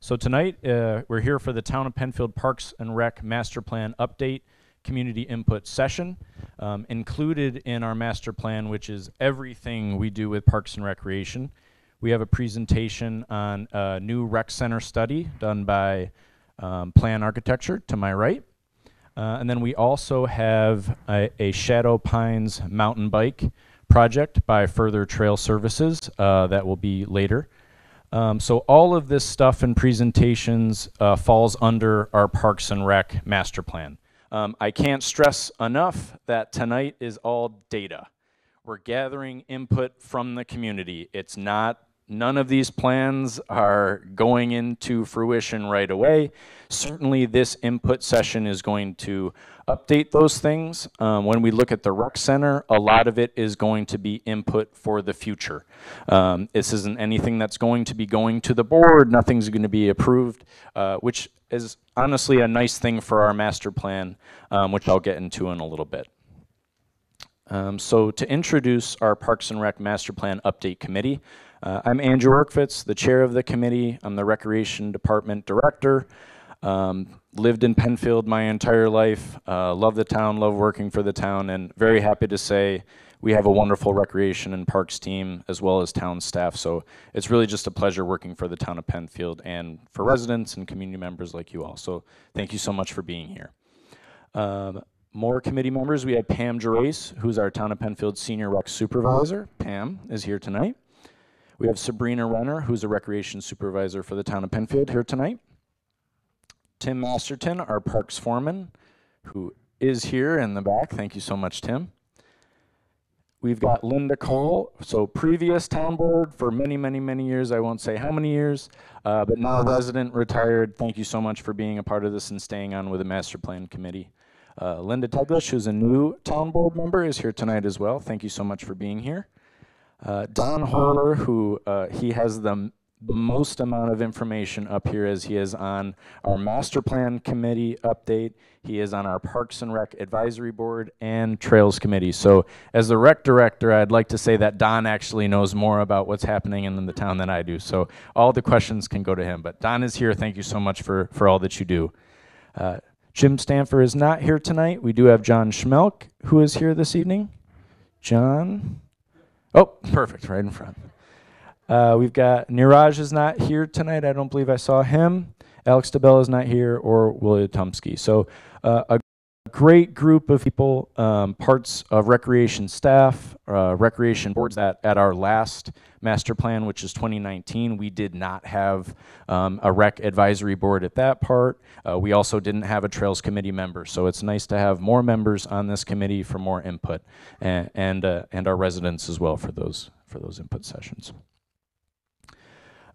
So tonight, uh, we're here for the Town of Penfield Parks and Rec Master Plan Update Community Input Session. Um, included in our master plan, which is everything we do with Parks and Recreation, we have a presentation on a new rec center study done by um, Plan Architecture to my right. Uh, and then we also have a, a Shadow Pines mountain bike project by Further Trail Services uh, that will be later. Um, so all of this stuff and presentations uh, falls under our Parks and Rec master plan. Um, I can't stress enough that tonight is all data. We're gathering input from the community. It's not, none of these plans are going into fruition right away. Certainly this input session is going to update those things. Um, when we look at the rec center, a lot of it is going to be input for the future. Um, this isn't anything that's going to be going to the board, nothing's going to be approved, uh, which is honestly a nice thing for our master plan, um, which I'll get into in a little bit. Um, so to introduce our Parks and Rec Master Plan Update Committee, uh, I'm Andrew Urkfitz, the chair of the committee. I'm the Recreation Department Director. Um, lived in Penfield my entire life, uh, love the town, love working for the town, and very happy to say we have a wonderful recreation and parks team as well as town staff. So it's really just a pleasure working for the town of Penfield and for residents and community members like you all. So thank you so much for being here. Um, more committee members, we have Pam Gerace, who's our town of Penfield senior rec supervisor. Pam is here tonight. We have Sabrina Renner, who's a recreation supervisor for the town of Penfield here tonight. Tim Masterton, our parks foreman, who is here in the back. Thank you so much, Tim. We've got Linda Kohl, so previous town board for many, many, many years. I won't say how many years, uh, but now resident, retired. Thank you so much for being a part of this and staying on with the master plan committee. Uh, Linda Teglash, who's a new town board member, is here tonight as well. Thank you so much for being here. Uh, Don Hoyler, who uh, he has the most amount of information up here as he is on our master plan committee update. He is on our Parks and Rec advisory board and trails committee. So as the rec director, I'd like to say that Don actually knows more about what's happening in the town than I do. So all the questions can go to him. But Don is here. Thank you so much for, for all that you do. Uh, Jim Stampfer is not here tonight. We do have John Schmeelk, who is here this evening. John? Oh, perfect, right in front. Uh, we've got Neeraj is not here tonight. I don't believe I saw him. Alex DiBella is not here, or William Lutomski. So uh, a great group of people, um, parts of recreation staff, uh, recreation boards. That at our last master plan, which is 2019, we did not have um, a rec advisory board at that part. Uh, we also didn't have a trails committee member, so it's nice to have more members on this committee for more input, and and, uh, and our residents as well for those for those input sessions.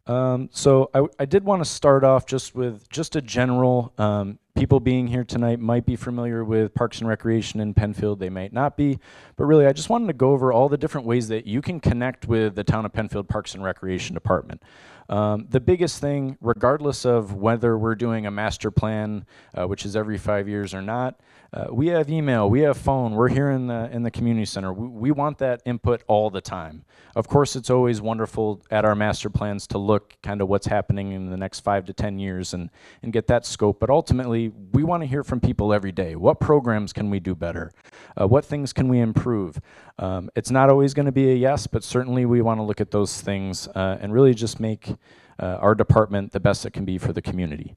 Um, so I, I did want to start off just with just a general, um, people being here tonight might be familiar with Parks and Recreation in Penfield, they might not be, but really I just wanted to go over all the different ways that you can connect with the Town of Penfield Parks and Recreation Department. Um, the biggest thing, regardless of whether we're doing a master plan, uh, which is every five years or not, uh, we have email, we have phone, we're here in the, in the community center. We, we want that input all the time. Of course, it's always wonderful at our master plans to look kind of what's happening in the next five to 10 years and, and get that scope. But ultimately, we want to hear from people every day. What programs can we do better? Uh, what things can we improve? Um, it's not always going to be a yes, but certainly we want to look at those things uh, and really just make our department the best it can be for the community.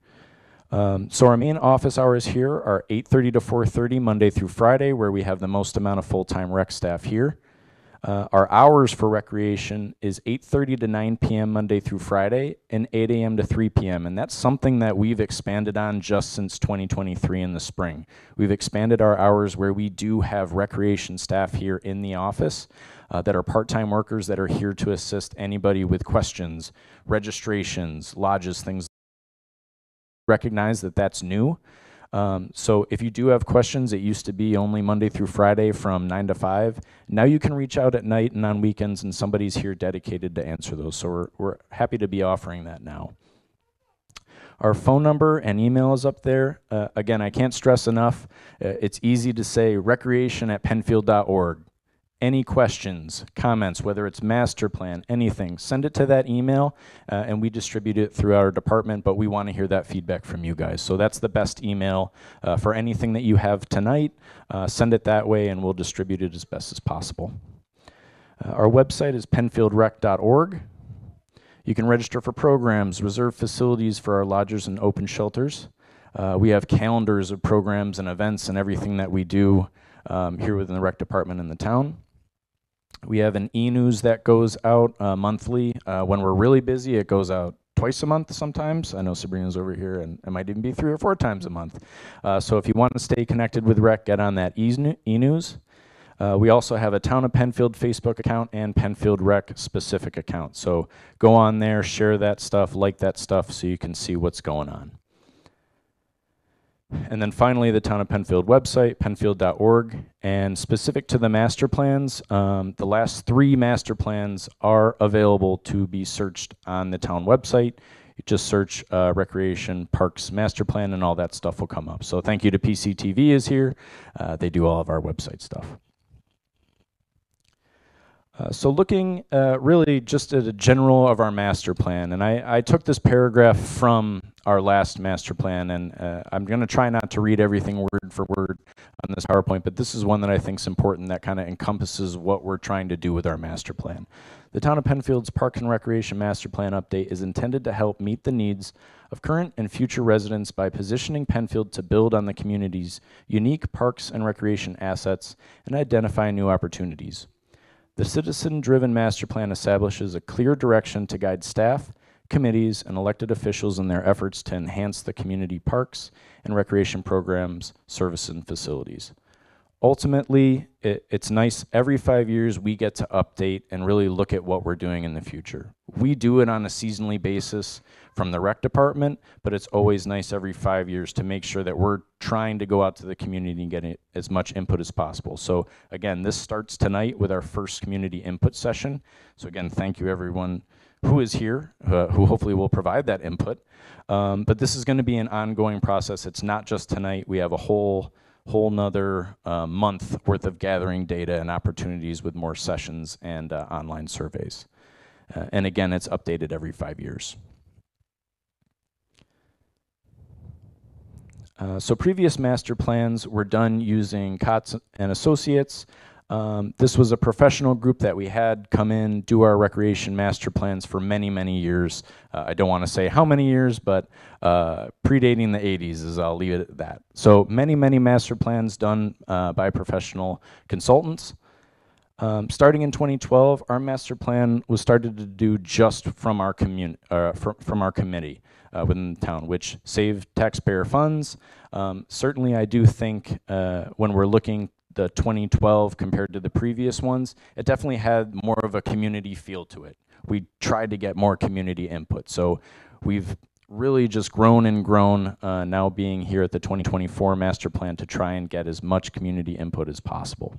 Um, so our main office hours here are 8.30 to 4.30 Monday through Friday, where we have the most amount of full-time rec staff here. Uh, our hours for recreation is 8.30 to 9 p.m. Monday through Friday and 8 a.m. to 3 p.m. And that's something that we've expanded on just since 2023 in the spring. We've expanded our hours where we do have recreation staff here in the office uh, that are part-time workers that are here to assist anybody with questions, registrations, lodges, things recognize that that's new. Um, so if you do have questions, it used to be only Monday through Friday from 9 to 5. Now you can reach out at night and on weekends, and somebody's here dedicated to answer those. So we're, we're happy to be offering that now. Our phone number and email is up there. Uh, again, I can't stress enough, uh, it's easy to say recreation at penfield.org. any questions, comments, whether it's master plan, anything, send it to that email uh, and we distribute it through our department, but we want to hear that feedback from you guys. So that's the best email uh, for anything that you have tonight. Uh, send it that way and we'll distribute it as best as possible. Uh, our website is penfieldrec.org. You can register for programs, reserve facilities for our lodgers and open shelters. Uh, we have calendars of programs and events and everything that we do um, here within the rec department in the town. We have an e-news that goes out uh, monthly. Uh, when we're really busy, it goes out twice a month sometimes. I know Sabrina's over here, and it might even be three or four times a month. Uh, so if you want to stay connected with rec, get on that e-news. Uh, we also have a Town of Penfield Facebook account and Penfield Rec specific account. So go on there, share that stuff, like that stuff so you can see what's going on. And then finally, the Town of Penfield website, penfield.org. And specific to the master plans, um, the last three master plans are available to be searched on the town website. You just search uh, Recreation Parks Master Plan and all that stuff will come up. So thank you to PCTV is here. Uh, they do all of our website stuff. Uh, so looking uh, really just at a general of our master plan, and I, I took this paragraph from our last master plan, and uh, I'm going to try not to read everything word for word on this PowerPoint, but this is one that I think is important that kind of encompasses what we're trying to do with our master plan. The Town of Penfield's Parks and Recreation Master Plan update is intended to help meet the needs of current and future residents by positioning Penfield to build on the community's unique parks and recreation assets and identify new opportunities. The citizen-driven master plan establishes a clear direction to guide staff, committees, and elected officials in their efforts to enhance the community parks and recreation programs, service, and facilities. Ultimately, it, it's nice every five years we get to update and really look at what we're doing in the future. We do it on a seasonally basis from the rec department, but it's always nice every five years to make sure that we're trying to go out to the community and get as much input as possible. So again, this starts tonight with our first community input session. So again, thank you everyone who is here, uh, who hopefully will provide that input. Um, but this is gonna be an ongoing process. It's not just tonight. We have a whole whole nother uh, month worth of gathering data and opportunities with more sessions and uh, online surveys. Uh, and again, it's updated every five years. Uh, so previous master plans were done using Kotz and Associates. Um, this was a professional group that we had come in, do our recreation master plans for many, many years. Uh, I don't want to say how many years, but uh, predating the 80s is I'll leave it at that. So many, many master plans done uh, by professional consultants. Um, starting in 2012, our master plan was started to do just from our community, uh, fr from our committee uh, within the town, which saved taxpayer funds. Um, certainly, I do think uh, when we're looking the 2012 compared to the previous ones, it definitely had more of a community feel to it. We tried to get more community input. So we've really just grown and grown uh, now being here at the 2024 master plan to try and get as much community input as possible.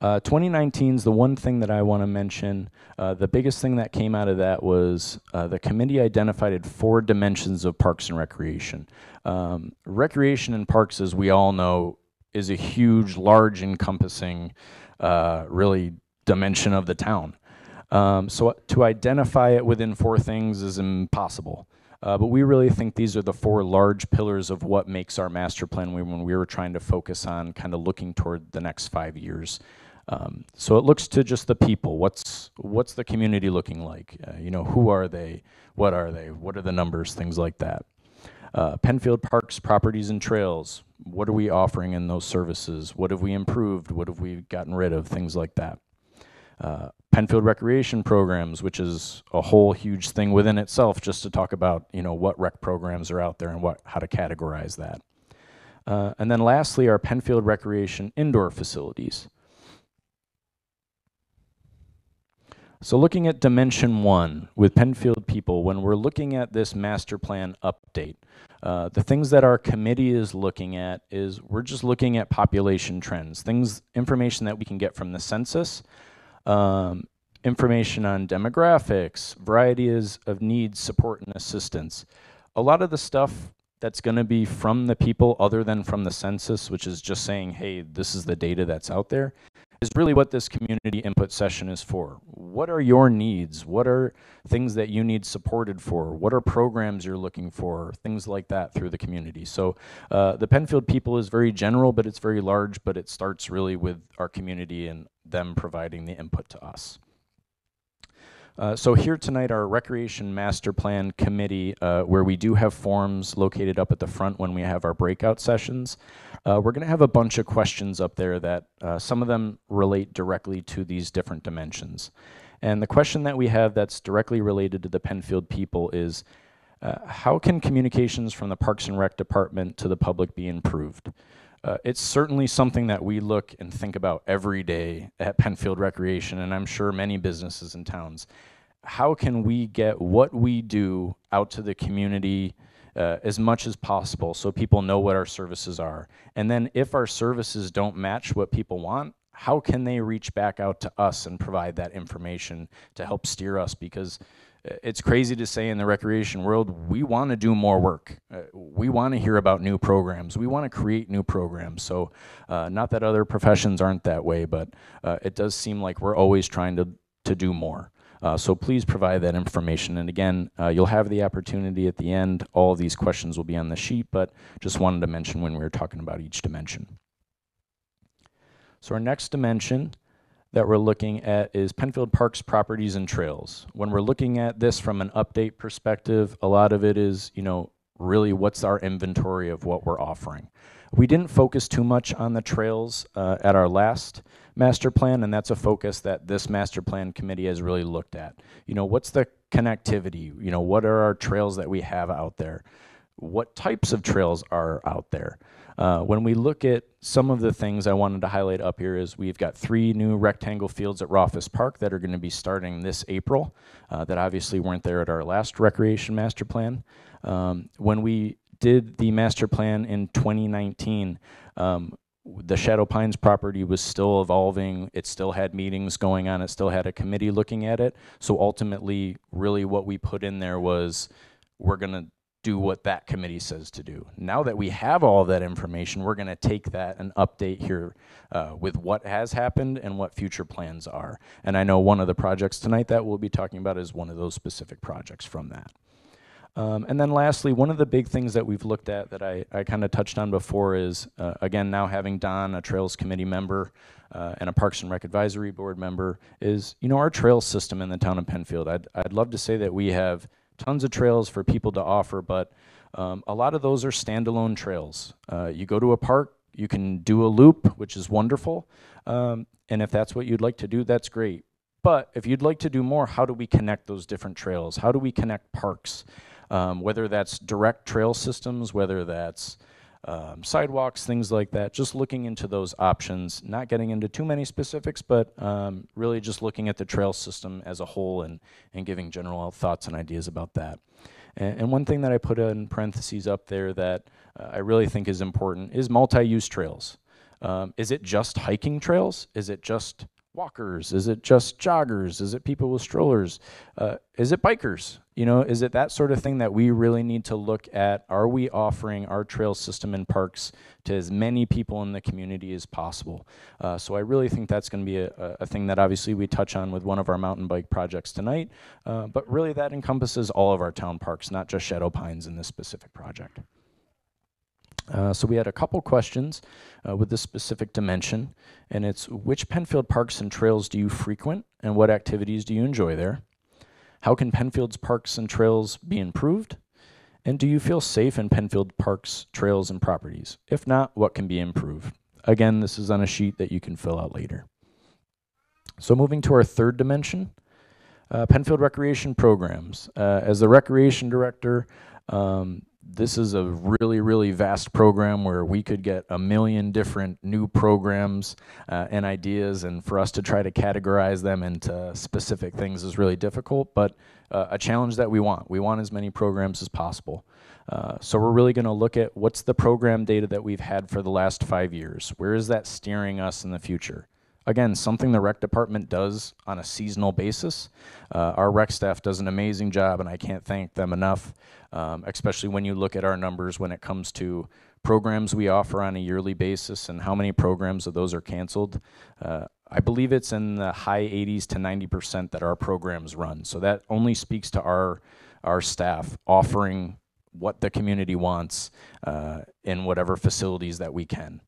Uh, 2019 is the one thing that I want to mention. Uh, the biggest thing that came out of that was uh, the committee identified four dimensions of parks and recreation. Um, recreation and parks, as we all know, is a huge, large, encompassing, uh, really dimension of the town. Um, so to identify it within four things is impossible. Uh, but we really think these are the four large pillars of what makes our master plan when we were trying to focus on kind of looking toward the next five years. Um, so it looks to just the people. What's what's the community looking like? Uh, you know, who are they? What are they? What are the numbers? Things like that. Uh, Penfield Parks, properties and trails. What are we offering in those services? What have we improved? What have we gotten rid of? Things like that. Uh, Penfield recreation programs, which is a whole huge thing within itself, just to talk about you know what rec programs are out there and what how to categorize that. Uh, and then lastly, our Penfield recreation indoor facilities. So looking at dimension one with Penfield people, when we're looking at this master plan update, uh, the things that our committee is looking at is we're just looking at population trends, things, information that we can get from the census, um, information on demographics, varieties of needs, support, and assistance. A lot of the stuff that's going to be from the people other than from the census, which is just saying, hey, this is the data that's out there, is really what this community input session is for. What are your needs? What are things that you need supported for? What are programs you're looking for? Things like that through the community. So uh, the Penfield people is very general, but it's very large, but it starts really with our community and them providing the input to us. Uh, so here tonight, our Recreation Master Plan Committee, uh, where we do have forms located up at the front when we have our breakout sessions. Uh, we're going to have a bunch of questions up there that uh, some of them relate directly to these different dimensions. And the question that we have that's directly related to the Penfield people is, uh, how can communications from the Parks and Rec Department to the public be improved? Uh, it's certainly something that we look and think about every day at Penfield Recreation, and I'm sure many businesses and towns. How can we get what we do out to the community uh, as much as possible so people know what our services are? And then if our services don't match what people want, how can they reach back out to us and provide that information to help steer us? Because it's crazy to say in the recreation world, we want to do more work. Uh, we want to hear about new programs. We want to create new programs. So, uh, not that other professions aren't that way, but uh, it does seem like we're always trying to, to do more. Uh, so please provide that information. And again, uh, you'll have the opportunity at the end. All of these questions will be on the sheet, but just wanted to mention when we were talking about each dimension. So our next dimension that we're looking at is Penfield Parks properties and trails. When we're looking at this from an update perspective, a lot of it is, you know, really what's our inventory of what we're offering. We didn't focus too much on the trails uh, at our last master plan, and that's a focus that this master plan committee has really looked at. You know, what's the connectivity? You know, what are our trails that we have out there? What types of trails are out there? Uh, when we look at some of the things I wanted to highlight up here is we've got three new rectangle fields at Rothfuss Park that are going to be starting this April uh, that obviously weren't there at our last recreation master plan. Um, when we did the master plan in 2019, um, the Shadow Pines property was still evolving. It still had meetings going on. It still had a committee looking at it. So ultimately, really what we put in there was we're going to do what that committee says to do. Now that we have all of that information, we're going to take that and update here uh, with what has happened and what future plans are. And I know one of the projects tonight that we'll be talking about is one of those specific projects from that. Um, and then lastly, one of the big things that we've looked at that I, I kind of touched on before is, uh, again, now having Don, a Trails Committee member, uh, and a Parks and Rec Advisory Board member, is, you know, our trails system in the town of Penfield. I'd, I'd love to say that we have tons of trails for people to offer, but um, a lot of those are standalone trails. Uh, you go to a park, you can do a loop, which is wonderful. Um, and if that's what you'd like to do, that's great. But if you'd like to do more, how do we connect those different trails? How do we connect parks? Um, whether that's direct trail systems, whether that's um, sidewalks, things like that. Just looking into those options, not getting into too many specifics, but um, really just looking at the trail system as a whole and, and giving general thoughts and ideas about that. And, and one thing that I put in parentheses up there that uh, I really think is important is multi-use trails. Um, is it just hiking trails? Is it just walkers? Is it just joggers? Is it people with strollers? Uh, is it bikers? You know, is it that sort of thing that we really need to look at? Are we offering our trail system and parks to as many people in the community as possible? Uh, so I really think that's going to be a, a, thing that obviously we touch on with one of our mountain bike projects tonight, uh, but really that encompasses all of our town parks, not just Shadow Pines in this specific project. Uh, so we had a couple questions uh, with this specific dimension, and it's which Penfield parks and trails do you frequent, and what activities do you enjoy there? How can Penfield's parks and trails be improved? And do you feel safe in Penfield parks, trails, and properties? If not, what can be improved? Again, this is on a sheet that you can fill out later. So moving to our third dimension, uh, Penfield Recreation Programs. Uh, as the Recreation Director, um, this is a really, really vast program where we could get a million different new programs uh, and ideas, and for us to try to categorize them into specific things is really difficult, but uh, a challenge that we want. We want as many programs as possible. Uh, so we're really going to look at what's the program data that we've had for the last five years. Where is that steering us in the future? Again, something the rec department does on a seasonal basis. Uh, our rec staff does an amazing job, and I can't thank them enough, um, especially when you look at our numbers when it comes to programs we offer on a yearly basis and how many programs of those are canceled. Uh, I believe it's in the high 80s to 90% that our programs run. So that only speaks to our our staff offering what the community wants uh, in whatever facilities that we can.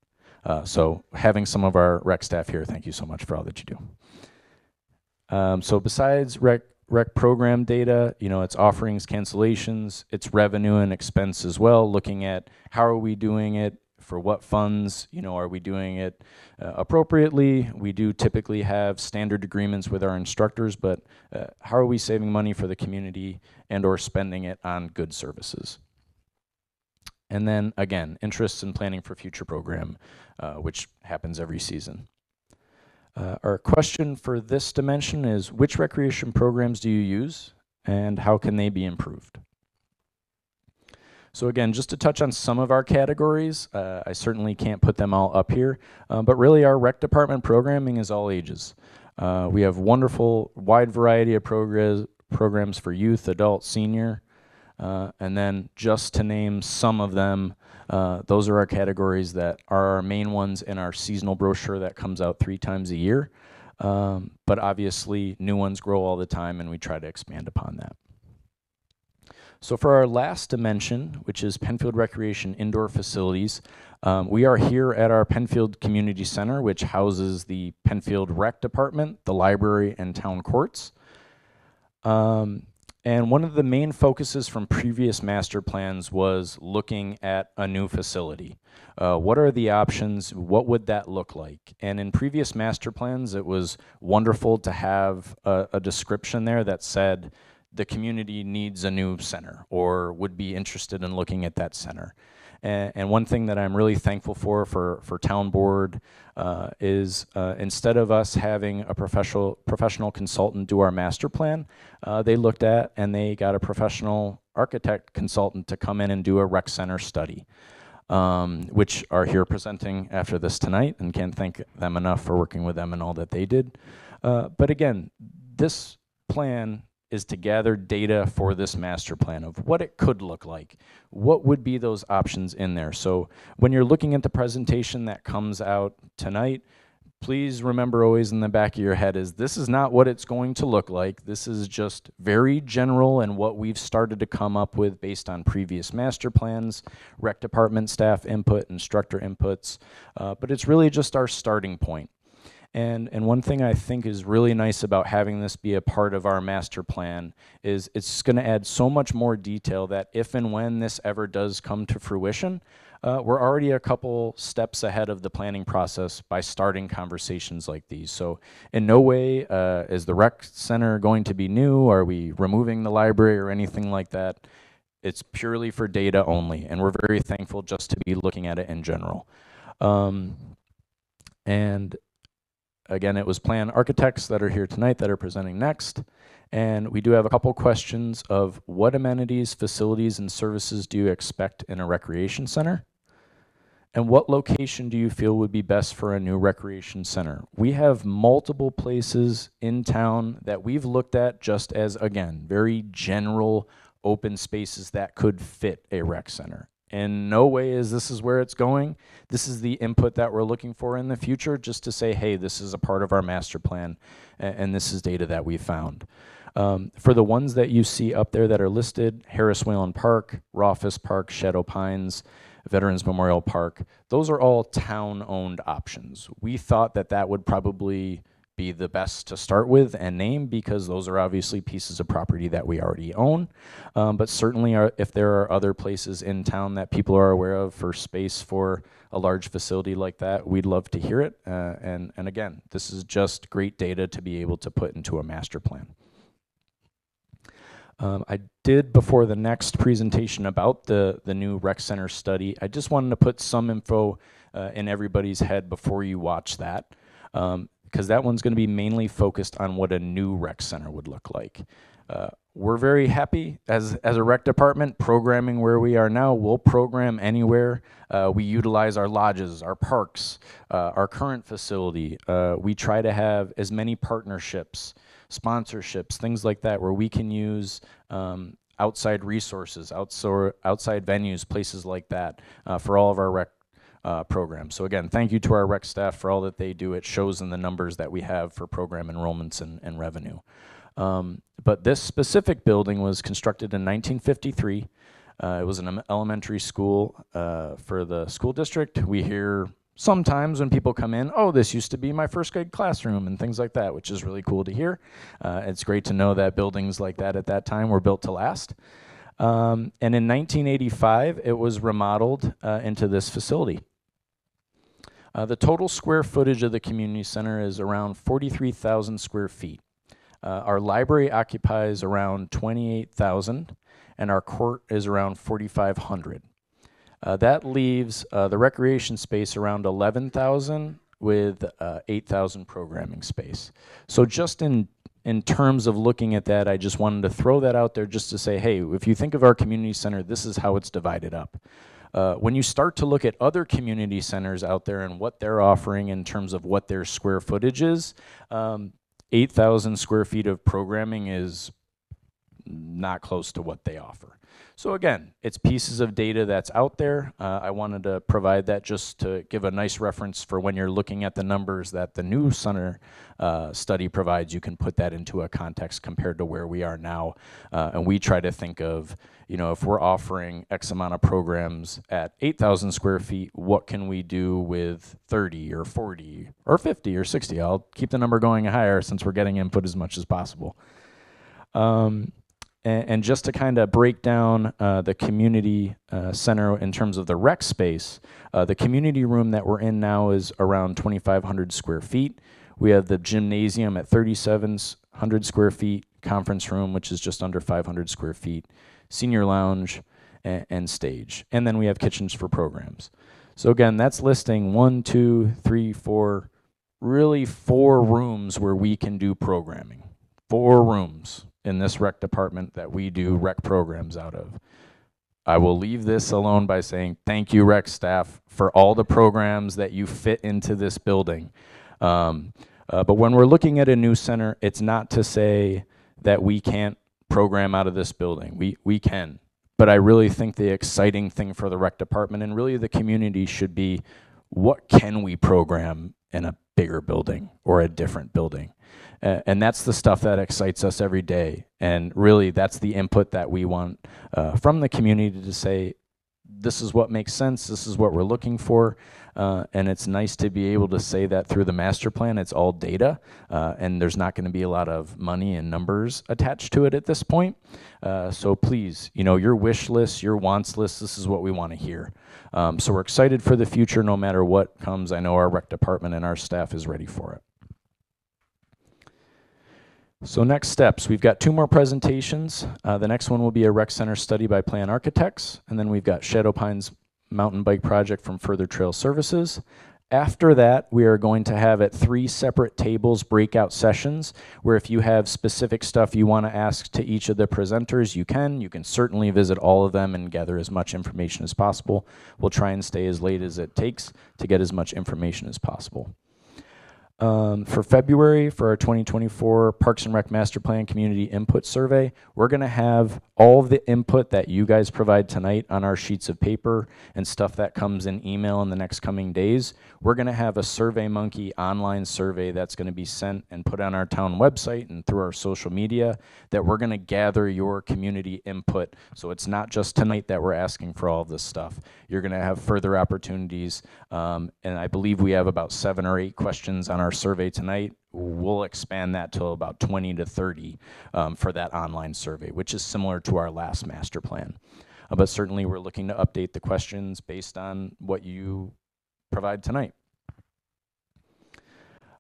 Uh, so having some of our rec staff here, thank you so much for all that you do. Um, so besides rec rec program data, you know, it's offerings, cancellations, it's revenue and expense as well, looking at how are we doing it, for what funds, you know, are we doing it uh, appropriately? We do typically have standard agreements with our instructors, but uh, how are we saving money for the community and or spending it on good services? And then again, interests in planning for future program, uh, which happens every season. Uh, our question for this dimension is which recreation programs do you use and how can they be improved? So again, just to touch on some of our categories, uh, I certainly can't put them all up here, uh, but really our rec department programming is all ages. Uh, we have wonderful wide variety of programs programs for youth, adult, senior, uh, and then just to name some of them, uh, those are our categories that are our main ones in our seasonal brochure that comes out three times a year. Um, but obviously, new ones grow all the time, and we try to expand upon that. So for our last dimension, which is Penfield Recreation Indoor Facilities, um, we are here at our Penfield Community Center, which houses the Penfield Rec Department, the library, and town courts. Um, and one of the main focuses from previous master plans was looking at a new facility. Uh, what are the options? What would that look like? And in previous master plans, it was wonderful to have a, a description there that said, the community needs a new center or would be interested in looking at that center. And, one thing that I'm really thankful for for, for town board uh, is uh, instead of us having a professional professional consultant do our master plan, uh, they looked at and they got a professional architect consultant to come in and do a rec center study. Um, which are here presenting after this tonight and can't thank them enough for working with them and all that they did. Uh, but again, this plan is to gather data for this master plan of what it could look like. What would be those options in there? So when you're looking at the presentation that comes out tonight, please remember always in the back of your head is this is not what it's going to look like. This is just very general and what we've started to come up with based on previous master plans, rec department staff input, instructor inputs, uh, but it's really just our starting point. And, and one thing I think is really nice about having this be a part of our master plan is it's going to add so much more detail that if and when this ever does come to fruition, uh, we're already a couple steps ahead of the planning process by starting conversations like these. So in no way uh, is the rec center going to be new? Are we removing the library or anything like that? It's purely for data only, and we're very thankful just to be looking at it in general. Um, and again, it was plan architects that are here tonight that are presenting next. And we do have a couple questions of what amenities, facilities, and services do you expect in a recreation center? And what location do you feel would be best for a new recreation center? We have multiple places in town that we've looked at just as, again, very general open spaces that could fit a rec center. In no way is this is where it's going. This is the input that we're looking for in the future, just to say, hey, this is a part of our master plan, and, and this is data that we found. Um, for the ones that you see up there that are listed, Harris Whalen Park, Rothfuss Park, Shadow Pines, Veterans Memorial Park, those are all town-owned options. We thought that that would probably be the best to start with and name because those are obviously pieces of property that we already own. Um, but certainly, are, if there are other places in town that people are aware of for space for a large facility like that, we'd love to hear it. Uh, and, and again, this is just great data to be able to put into a master plan. Um, I did before the next presentation about the, the new rec center study. I just wanted to put some info uh, in everybody's head before you watch that. Um, because that one's going to be mainly focused on what a new rec center would look like. Uh, we're very happy as, as a rec department programming where we are now. We'll program anywhere. Uh, we utilize our lodges, our parks, uh, our current facility. Uh, we try to have as many partnerships, sponsorships, things like that where we can use um, outside resources, outside, outside venues, places like that uh, for all of our rec uh, programs. So again, thank you to our rec staff for all that they do. It shows in the numbers that we have for program enrollments and, and revenue. Um, but this specific building was constructed in 1953. Uh, it was an elementary school uh, for the school district. We hear sometimes when people come in, oh, this used to be my first grade classroom and things like that, which is really cool to hear. Uh, it's great to know that buildings like that at that time were built to last. Um, and in 1985, it was remodeled uh, into this facility. Uh, the total square footage of the community center is around 43,000 square feet. Uh, our library occupies around 28,000, and our court is around 4,500. Uh, that leaves uh, the recreation space around 11,000 with uh, 8,000 programming space. So just in in terms of looking at that, I just wanted to throw that out there just to say, hey, if you think of our community center, this is how it's divided up. Uh, when you start to look at other community centers out there and what they're offering in terms of what their square footage is, um, 8,000 square feet of programming is not close to what they offer. So again, it's pieces of data that's out there. Uh, I wanted to provide that just to give a nice reference for when you're looking at the numbers that the new center uh, study provides, you can put that into a context compared to where we are now. Uh, and we try to think of, you know, if we're offering X amount of programs at 8,000 square feet, what can we do with 30 or 40 or 50 or 60? I'll keep the number going higher since we're getting input as much as possible. Um, and, and just to kind of break down uh, the community uh, center in terms of the rec space, uh, the community room that we're in now is around 2,500 square feet. We have the gymnasium at 3,700 square feet, conference room, which is just under 500 square feet, senior lounge, and, and stage. And then we have kitchens for programs. So again, that's listing one, two, three, four, really four rooms where we can do programming. Four rooms in this rec department that we do rec programs out of. I will leave this alone by saying thank you, rec staff, for all the programs that you fit into this building. Um, uh, but when we're looking at a new center, it's not to say that we can't program out of this building. We, we can. But I really think the exciting thing for the rec department and really the community should be what can we program in a bigger building or a different building? Uh, and that's the stuff that excites us every day. And really, that's the input that we want uh, from the community to say, this is what makes sense, this is what we're looking for. Uh, and it's nice to be able to say that through the master plan. It's all data, uh, and there's not going to be a lot of money and numbers attached to it at this point. Uh, so please, you know, your wish list, your wants list, this is what we want to hear. Um, so we're excited for the future no matter what comes. I know our rec department and our staff is ready for it. So next steps, we've got two more presentations. Uh, the next one will be a rec center study by Plan Architects, and then we've got Shadow Pines mountain bike project from Further Trail Services. After that, we are going to have at three separate tables breakout sessions where if you have specific stuff you want to ask to each of the presenters, you can. You can certainly visit all of them and gather as much information as possible. We'll try and stay as late as it takes to get as much information as possible. Um, for February, for our 2024 Parks and Rec Master Plan Community Input Survey, we're going to have all of the input that you guys provide tonight on our sheets of paper and stuff that comes in email in the next coming days. We're going to have a SurveyMonkey online survey that's going to be sent and put on our town website and through our social media that we're going to gather your community input. So it's not just tonight that we're asking for all of this stuff. You're going to have further opportunities, um, and I believe we have about seven or eight questions on our our survey tonight, we'll expand that to about 20 to 30 um, for that online survey, which is similar to our last master plan. Uh, but certainly we're looking to update the questions based on what you provide tonight.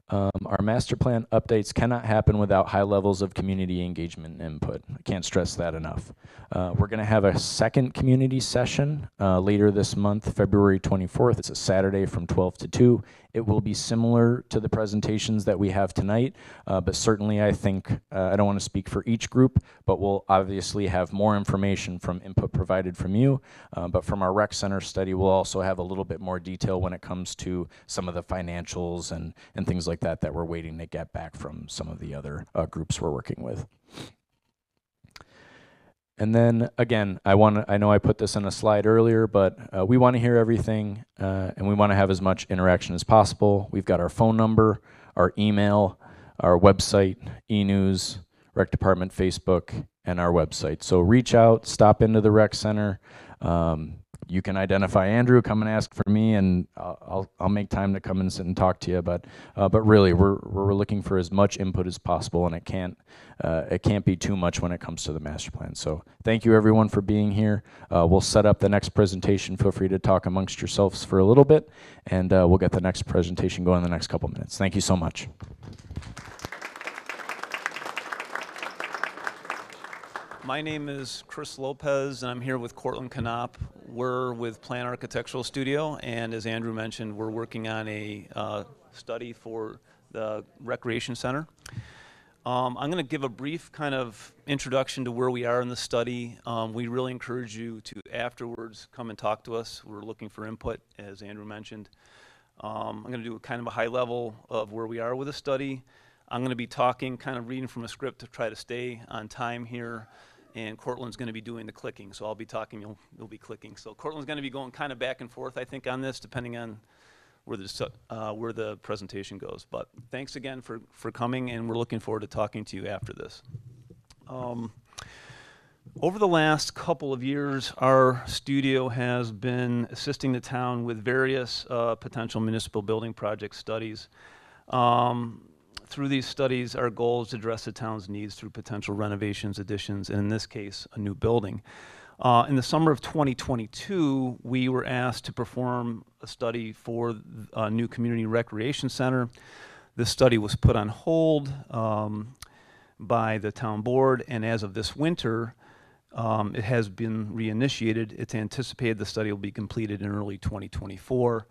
Um, our master plan updates cannot happen without high levels of community engagement input. I can't stress that enough. Uh, we're going to have a second community session uh, later this month, February 24th. It's a Saturday from 12 to 2. It will be similar to the presentations that we have tonight, uh, but certainly I think, uh, I don't want to speak for each group, but we'll obviously have more information from input provided from you. Uh, but from our rec center study, we'll also have a little bit more detail when it comes to some of the financials and, and things like that that we're waiting to get back from some of the other uh, groups we're working with. And then again, I want I know I put this on a slide earlier, but uh, we want to hear everything uh, and we want to have as much interaction as possible. We've got our phone number, our email, our website, e news, rec department Facebook, and our website. So reach out, stop into the rec center. Um, you can identify Andrew, come and ask for me, and I'll, I'll, make time to come and sit and talk to you. But, uh, but really, we're, we're looking for as much input as possible, and it can't, uh, it can't be too much when it comes to the master plan. So thank you everyone for being here. Uh, we'll set up the next presentation. Feel free to talk amongst yourselves for a little bit, and uh, we'll get the next presentation going in the next couple minutes. Thank you so much. My name is Chris Lopez, and I'm here with Cortland Knopp. We're with Plan Architectural Studio, and as Andrew mentioned, we're working on a uh, study for the Recreation Center. Um, I'm going to give a brief kind of introduction to where we are in the study. Um, we really encourage you to afterwards come and talk to us. We're looking for input, as Andrew mentioned. Um, I'm going to do a kind of a high level of where we are with the study. I'm going to be talking, kind of reading from a script to try to stay on time here and Cortland's going to be doing the clicking. So I'll be talking, you'll, you'll be clicking. So Cortland's going to be going kind of back and forth, I think, on this, depending on where the, uh, where the presentation goes. But thanks again for, for coming, and we're looking forward to talking to you after this. Um, over the last couple of years, our studio has been assisting the town with various uh, potential municipal building project studies. Um, through these studies, our goal is to address the town's needs through potential renovations, additions, and in this case, a new building. Uh, in the summer of 2022, we were asked to perform a study for a new community recreation center. This study was put on hold um, by the town board, and as of this winter, um, it has been reinitiated. It's anticipated the study will be completed in early 2024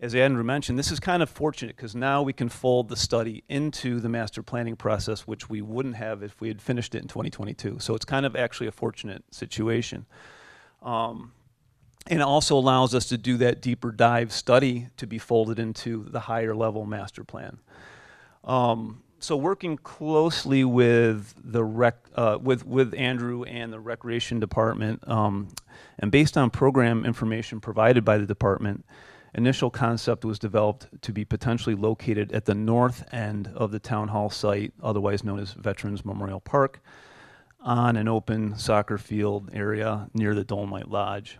as Andrew mentioned, this is kind of fortunate because now we can fold the study into the master planning process, which we wouldn't have if we had finished it in 2022. So it's kind of actually a fortunate situation. Um, and also allows us to do that deeper dive study to be folded into the higher level master plan. Um, so working closely with the rec, uh, with with Andrew and the recreation department, um, and based on program information provided by the department, initial concept was developed to be potentially located at the north end of the town hall site, otherwise known as Veterans Memorial Park, on an open soccer field area near the Dolomite Lodge.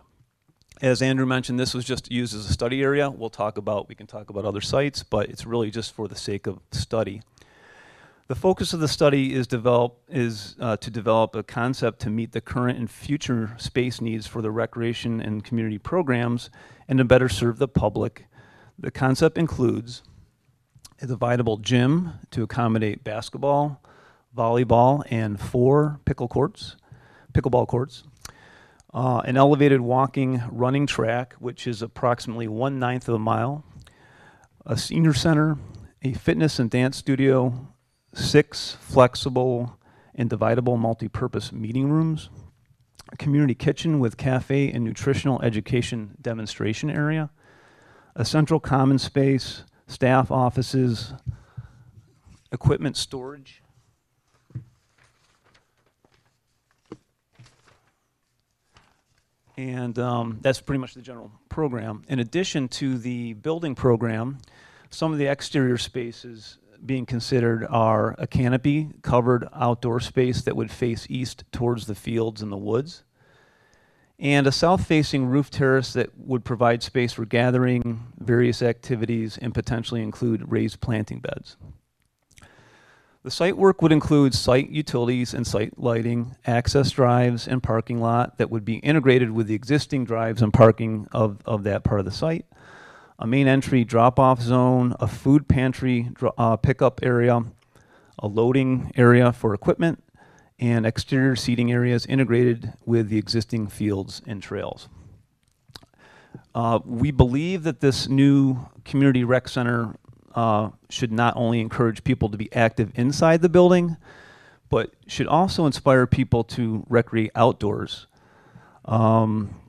As Andrew mentioned, this was just used as a study area. We'll talk about, we can talk about other sites, but it's really just for the sake of study. The focus of the study is, develop, is uh, to develop a concept to meet the current and future space needs for the recreation and community programs and to better serve the public. The concept includes a dividable gym to accommodate basketball, volleyball, and four pickle courts, pickleball courts. Uh, an elevated walking running track, which is approximately one ninth of a mile, a senior center, a fitness and dance studio, six flexible and dividable multi-purpose meeting rooms, community kitchen with cafe and nutritional education demonstration area, a central common space, staff offices, equipment storage, and um, that's pretty much the general program. In addition to the building program, some of the exterior spaces being considered are a canopy covered outdoor space that would face east towards the fields and the woods, and a south facing roof terrace that would provide space for gathering, various activities, and potentially include raised planting beds. The site work would include site utilities and site lighting, access drives, and parking lot that would be integrated with the existing drives and parking of, of that part of the site a main entry drop-off zone, a food pantry uh, pickup area, a loading area for equipment, and exterior seating areas integrated with the existing fields and trails. Uh, we believe that this new community rec center uh, should not only encourage people to be active inside the building, but should also inspire people to recreate outdoors. Um,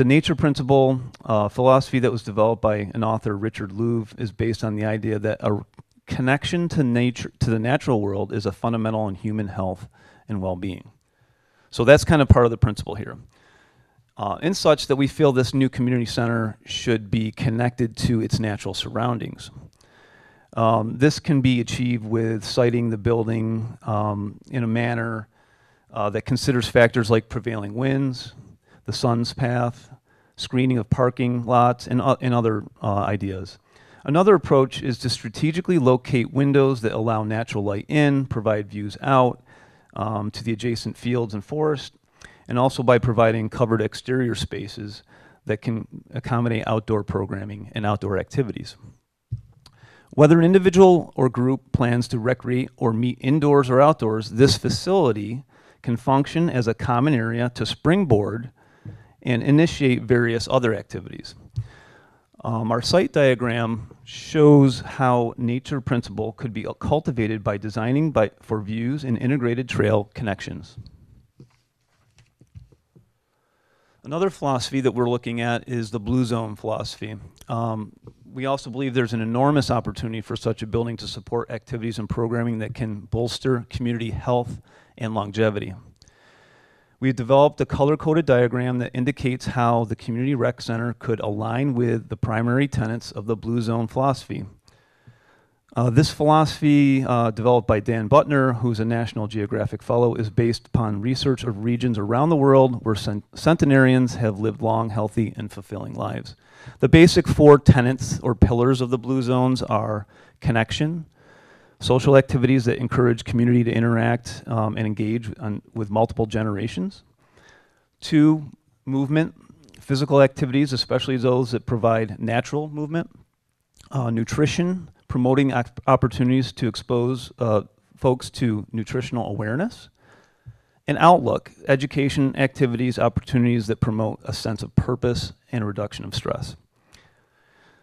the nature principle uh, philosophy that was developed by an author, Richard Louv, is based on the idea that a connection to nature, to the natural world, is a fundamental in human health and well-being. So that's kind of part of the principle here. Uh, in such that we feel this new community center should be connected to its natural surroundings. Um, this can be achieved with siting the building um, in a manner uh, that considers factors like prevailing winds, the sun's path, screening of parking lots, and, o- and other uh, ideas. Another approach is to strategically locate windows that allow natural light in, provide views out um, to the adjacent fields and forest, and also by providing covered exterior spaces that can accommodate outdoor programming and outdoor activities. Whether an individual or group plans to recreate or meet indoors or outdoors, this facility can function as a common area to springboard and initiate various other activities. Um, our site diagram shows how nature principle could be cultivated by designing by, for views and integrated trail connections. Another philosophy that we're looking at is the blue zone philosophy. Um, we also believe there's an enormous opportunity for such a building to support activities and programming that can bolster community health and longevity. We've developed a color-coded diagram that indicates how the community rec center could align with the primary tenets of the blue zone philosophy. Uh, this philosophy, uh, developed by Dan Buettner, who's a National Geographic Fellow, is based upon research of regions around the world where cent- centenarians have lived long, healthy, and fulfilling lives. The basic four tenets or pillars of the blue zones are connection, social activities that encourage community to interact um, and engage on, with multiple generations. Two, movement, physical activities, especially those that provide natural movement. Uh, nutrition, promoting op- opportunities to expose uh, folks to nutritional awareness. And outlook, education activities, opportunities that promote a sense of purpose and reduction of stress.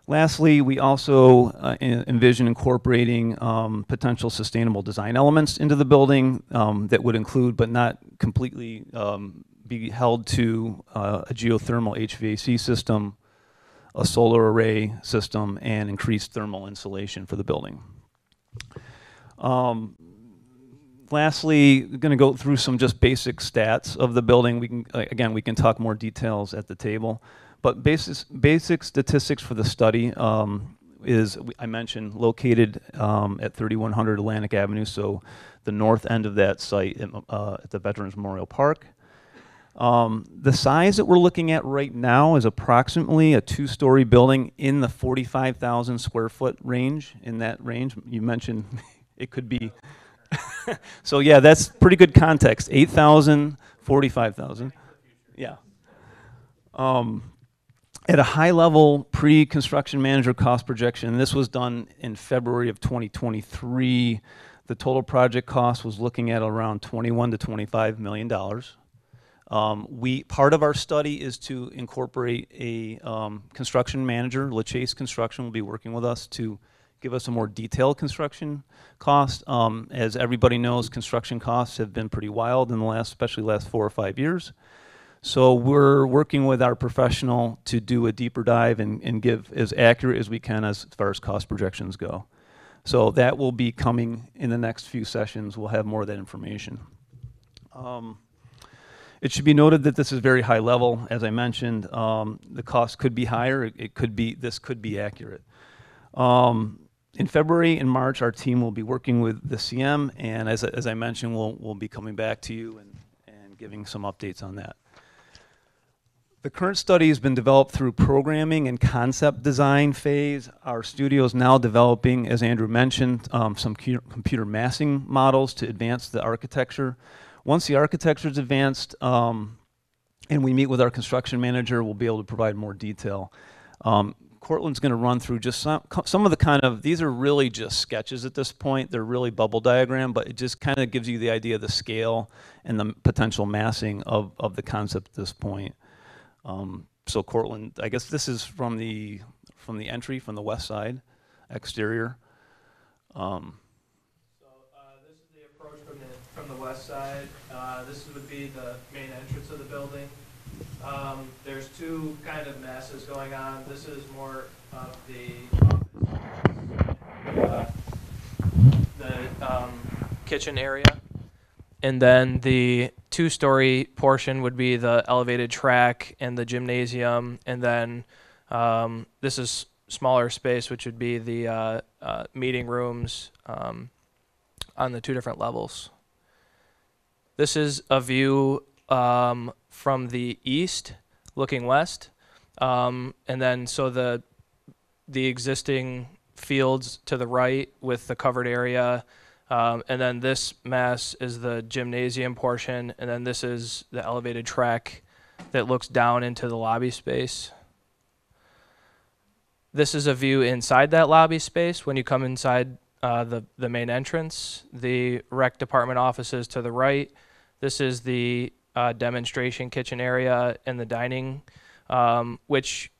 Lastly, we also uh, envision incorporating um, potential sustainable design elements into the building um, that would include, but not completely um, be held to, uh, a geothermal HVAC system, a solar array system, and increased thermal insulation for the building. Um, lastly, going to go through some just basic stats of the building. We can, again, we can talk more details at the table. But basic, basic statistics for the study um, is, I mentioned, located um, at 3100 Atlantic Avenue, so the north end of that site at, uh, at the Veterans Memorial Park. Um, the size that we're looking at right now is approximately a two-story building in the 45,000 square foot range. In that range, you mentioned it could be. so yeah, that's pretty good context. 8,000, 45,000. Yeah. Um, at a high level pre-construction manager cost projection, this was done in February of 2023. The total project cost was looking at around 21 to 25 million dollars. Um, we part of our study is to incorporate a um, construction manager. LeChase Construction will be working with us to give us a more detailed construction cost. Um, as everybody knows, construction costs have been pretty wild in the last, especially last four or five years. So we're working with our professional to do a deeper dive and, and give as accurate as we can as far as cost projections go. So that will be coming in the next few sessions. We'll have more of that information. Um, it should be noted that this is very high level. As I mentioned, um, the cost could be higher. It, it could be, this could be accurate. Um, in February and March, our team will be working with the CM, and as, as I mentioned, we'll, we'll be coming back to you and, and giving some updates on that. The current study has been developed through programming and concept design phase. Our studio is now developing, as Andrew mentioned, um, some computer massing models to advance the architecture. Once the architecture is advanced, um, and we meet with our construction manager, we'll be able to provide more detail. Um, Cortland's going to run through just some, some of the kind of, these are really just sketches at this point. They're really bubble diagram, but it just kind of gives you the idea of the scale and the potential massing of, of the concept at this point. Um, so Cortland, I guess this is from the, from the entry, from the west side, exterior. Um, So uh, this is the approach from the, from the west side. Uh, This would be the main entrance of the building. Um, There's two kind of masses going on. This is more of the, uh, the um, kitchen area. And then the two-story portion would be the elevated track and the gymnasium, and then um, this is smaller space, which would be the uh, uh, meeting rooms um, on the two different levels. This is a view um, from the east, looking west, um, and then so the the existing fields to the right with the covered area, um, and then this mass is the gymnasium portion, and then this is the elevated track that looks down into the lobby space. This is a view inside that lobby space when you come inside uh, the, the main entrance. The rec department offices to the right. This is the uh, demonstration kitchen area and the dining, um, which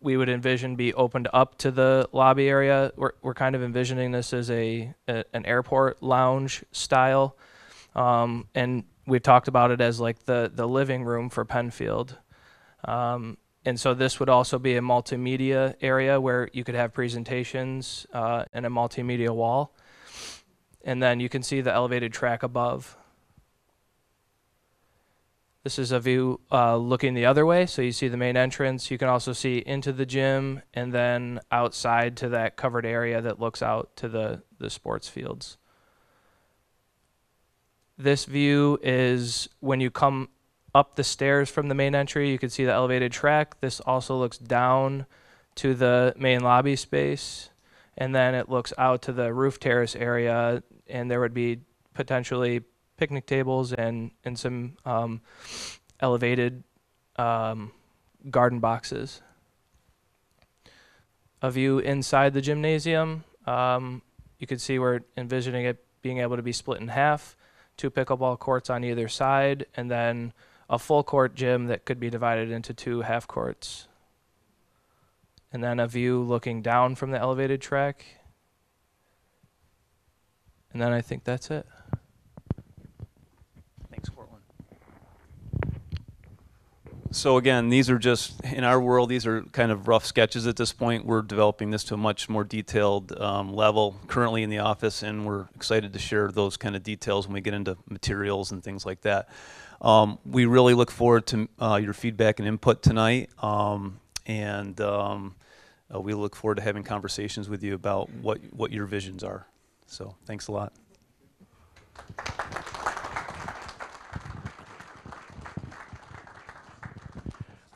we would envision be opened up to the lobby area. We're, we're kind of envisioning this as a, a an airport lounge style, um, and we've talked about it as like the the living room for Penfield. Um, and so this would also be a multimedia area where you could have presentations uh, and a multimedia wall. And then you can see the elevated track above. This is a view uh, looking the other way. So you see the main entrance. You can also see into the gym and then outside to that covered area that looks out to the, the sports fields. This view is when you come up the stairs from the main entry, you can see the elevated track. This also looks down to the main lobby space. And then it looks out to the roof terrace area, and there would be potentially picnic tables and, and some um, elevated um, garden boxes. A view inside the gymnasium, um, you can see we're envisioning it being able to be split in half, two pickleball courts on either side, and then a full court gym that could be divided into two half courts. And then a view looking down from the elevated track. And then I think that's it. Thanks, Cortland. So again, these are just, in our world, these are kind of rough sketches at this point. We're developing this to a much more detailed um, level currently in the office, and we're excited to share those kind of details when we get into materials and things like that. Um, we really look forward to uh, your feedback and input tonight, um, and um, uh, we look forward to having conversations with you about what, what your visions are. So thanks a lot.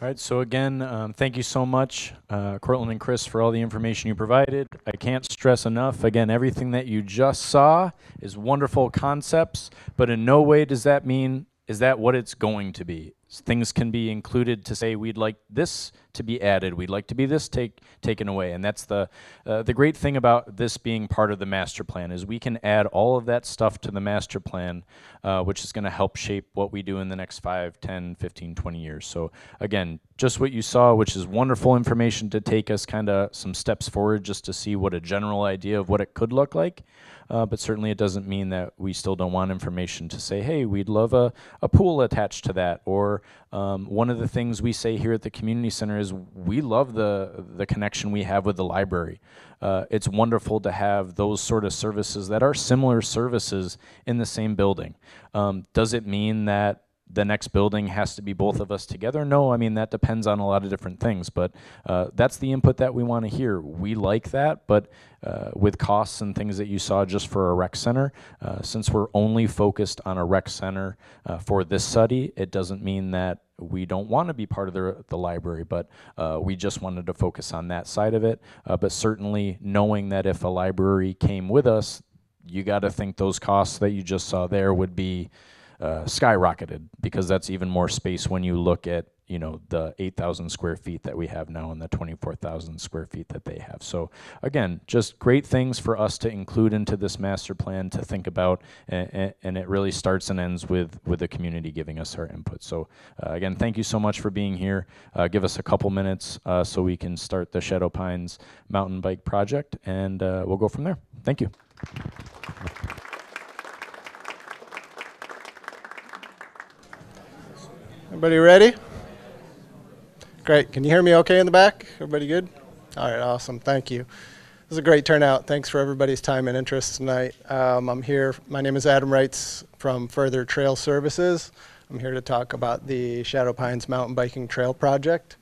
All right, so again, um, thank you so much, uh, Cortland and Chris, for all the information you provided. I can't stress enough, again, everything that you just saw is wonderful concepts, but in no way does that mean is that what it's going to be. Things can be included to say we'd like this to be added, we'd like to be this take taken away, and that's the uh, the great thing about this being part of the master plan is we can add all of that stuff to the master plan, uh, which is going to help shape what we do in the next 5, 10, 15, 20 years. So again, just what you saw, which is wonderful information to take us kind of some steps forward just to see what a general idea of what it could look like. Uh, but certainly it doesn't mean that we still don't want information to say, hey, we'd love a, a pool attached to that. Or um, one of the things we say here at the community center is we love the, the connection we have with the library. Uh, it's wonderful to have those sort of services that are similar services in the same building. Um, does it mean that the next building has to be both of us together? No, I mean, that depends on a lot of different things, but uh, that's the input that we want to hear. We like that, but uh, with costs and things that you saw just for a rec center, uh, since we're only focused on a rec center uh, for this study, it doesn't mean that we don't want to be part of the, the library, but uh, we just wanted to focus on that side of it. Uh, but certainly knowing that if a library came with us, you got to think those costs that you just saw there would be uh, skyrocketed because that's even more space when you look at you know the 8,000 square feet that we have now and the 24,000 square feet that they have. So again, just great things for us to include into this master plan to think about, and, and it really starts and ends with with the community giving us our input. So uh, again, thank you so much for being here. Uh, give us a couple minutes uh, so we can start the Shadow Pines mountain bike project, and uh, we'll go from there. Thank you. Everybody ready? Great. Can you hear me okay in the back? Everybody good? All right, awesome. Thank you. This is a great turnout. Thanks for everybody's time and interest tonight. Um, I'm here, my name is Adam Reitz from Further Trail Services. I'm here to talk about the Shadow Pines Mountain Biking Trail Project.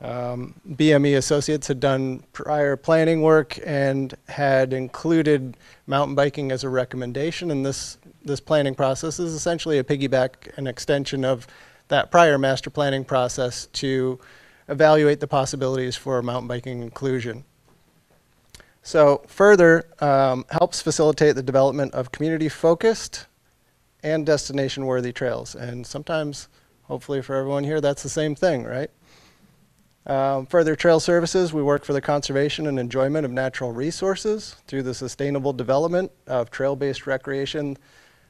Um, BME Associates had done prior planning work and had included mountain biking as a recommendation, and this, this planning process is essentially a piggyback, an extension of that prior master planning process to evaluate the possibilities for mountain biking inclusion. So further um, helps facilitate the development of community-focused and destination-worthy trails. And sometimes, hopefully for everyone here, that's the same thing, right? Um, further trail services, we work for the conservation and enjoyment of natural resources through the sustainable development of trail-based recreation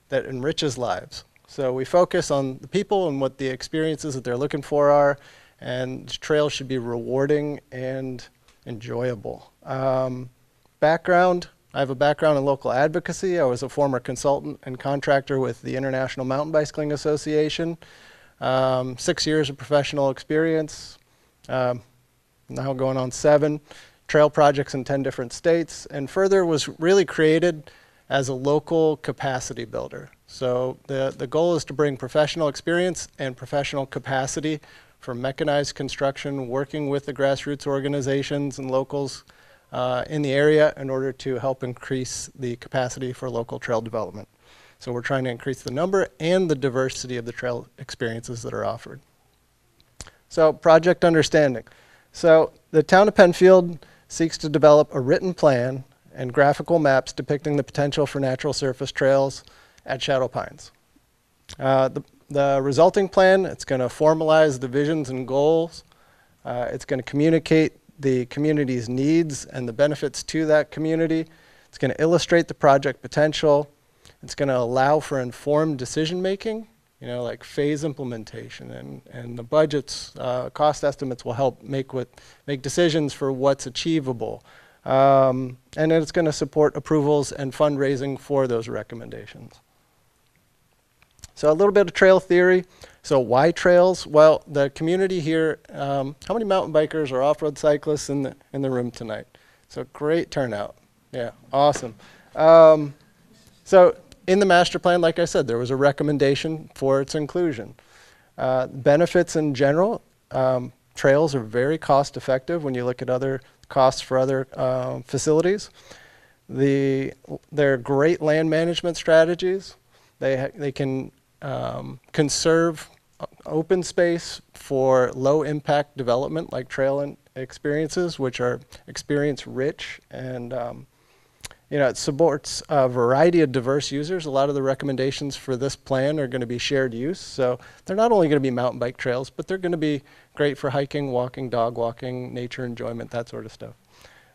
that enriches lives. So we focus on the people and what the experiences that they're looking for are, and trails should be rewarding and enjoyable. Um, background, I have a background in local advocacy. I was a former consultant and contractor with the International Mountain Bicycling Association. Um, six years of professional experience, um, now going on seven trail projects in 10 different states, and further was really created as a local capacity builder. So the, the goal is to bring professional experience and professional capacity for mechanized construction, working with the grassroots organizations and locals uh, in the area in order to help increase the capacity for local trail development. So we're trying to increase the number and the diversity of the trail experiences that are offered. So project understanding. So the town of Penfield seeks to develop a written plan and graphical maps depicting the potential for natural surface trails at Shadow Pines. Uh, the, the resulting plan, it's going to formalize the visions and goals. Uh, it's going to communicate the community's needs and the benefits to that community. It's going to illustrate the project potential. It's going to allow for informed decision making, you know, like phase implementation and, and the budgets, uh, cost estimates will help make, what, make decisions for what's achievable. Um, and it's going to support approvals and fundraising for those recommendations. So a little bit of trail theory. So why trails? Well, the community here, um, how many mountain bikers or off-road cyclists in the, in the room tonight? So great turnout. Yeah, awesome. Um, so in the master plan, like I said, there was a recommendation for its inclusion. Uh, benefits in general, um, trails are very cost effective when you look at other costs for other uh, facilities. The, they're great land management strategies. They, they can um, conserve open space for low impact development like trail experiences, which are experience rich and um, you know, it supports a variety of diverse users. A lot of the recommendations for this plan are going to be shared use. So they're not only going to be mountain bike trails, but they're going to be great for hiking, walking, dog walking, nature enjoyment, that sort of stuff.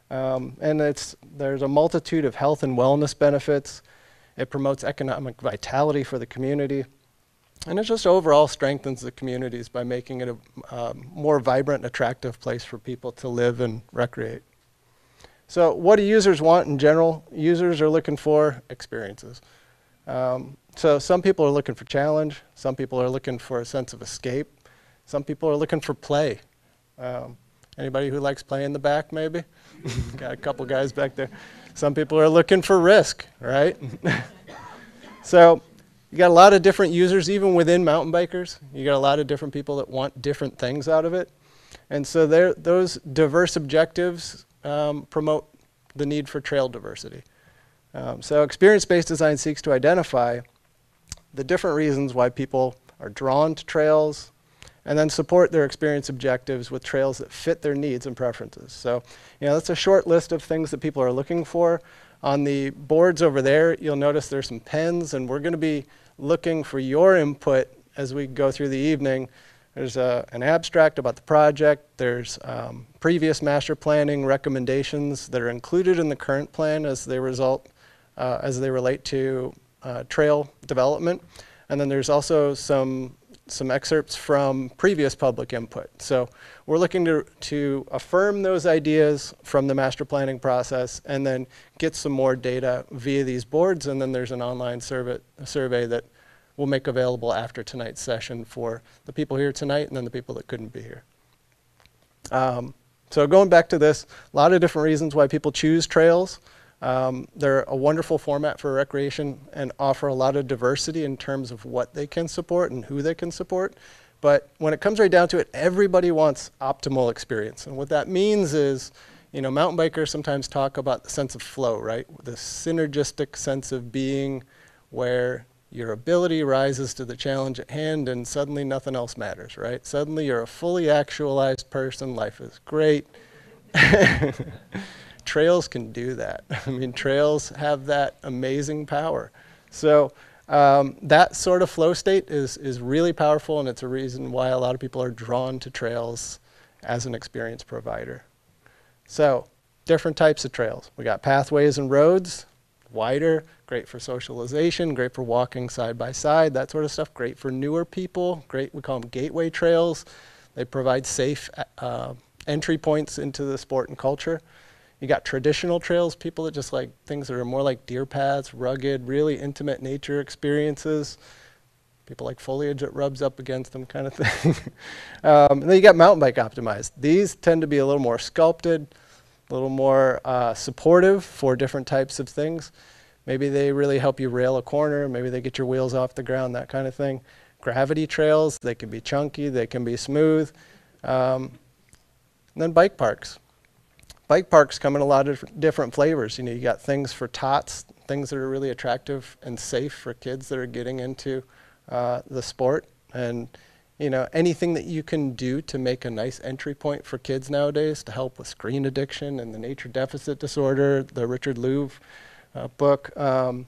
Um, and it's, there's a multitude of health and wellness benefits. It promotes economic vitality for the community. And it just overall strengthens the communities by making it a um, more vibrant, attractive place for people to live and recreate. So what do users want in general? Users are looking for experiences. Um, so some people are looking for challenge. Some people are looking for a sense of escape. Some people are looking for play. Um, anybody who likes play in the back, maybe? Got a couple guys back there. Some people are looking for risk, right? so you got a lot of different users, even within mountain bikers. You got a lot of different people that want different things out of it. And so those diverse objectives um, promote the need for trail diversity. Um, so experience-based design seeks to identify the different reasons why people are drawn to trails and then support their experience objectives with trails that fit their needs and preferences. So, you know, that's a short list of things that people are looking for. On the boards over there, you'll notice there's some pens, and we're going to be looking for your input as we go through the evening. There's a, an abstract about the project. There's um, previous master planning recommendations that are included in the current plan as they result, uh, as they relate to uh, trail development. And then there's also some some excerpts from previous public input. So we're looking to, to affirm those ideas from the master planning process and then get some more data via these boards. And then there's an online survey, survey that we'll make available after tonight's session for the people here tonight and then the people that couldn't be here. Um, so going back to this, a lot of different reasons why people choose trails. Um, they're a wonderful format for recreation and offer a lot of diversity in terms of what they can support and who they can support. But when it comes right down to it, everybody wants optimal experience. And what that means is, you know, mountain bikers sometimes talk about the sense of flow, right? The synergistic sense of being where your ability rises to the challenge at hand and suddenly nothing else matters, right? Suddenly you're a fully actualized person, life is great. trails can do that. I mean, trails have that amazing power. So um, that sort of flow state is, is really powerful, and it's a reason why a lot of people are drawn to trails as an experience provider. So different types of trails. We got pathways and roads, wider, great for socialization, great for walking side by side, that sort of stuff. Great for newer people. Great, we call them gateway trails. They provide safe uh, entry points into the sport and culture. You got traditional trails, people that just like things that are more like deer paths, rugged, really intimate nature experiences. People like foliage that rubs up against them, kind of thing. um, and then you got mountain bike optimized. These tend to be a little more sculpted, a little more uh, supportive for different types of things. Maybe they really help you rail a corner. Maybe they get your wheels off the ground, that kind of thing. Gravity trails, they can be chunky, they can be smooth. Um, and then bike parks bike parks come in a lot of different flavors. You know, you got things for tots, things that are really attractive and safe for kids that are getting into uh, the sport, and you know, anything that you can do to make a nice entry point for kids nowadays to help with screen addiction and the nature deficit disorder. The Richard Louv uh, book, um,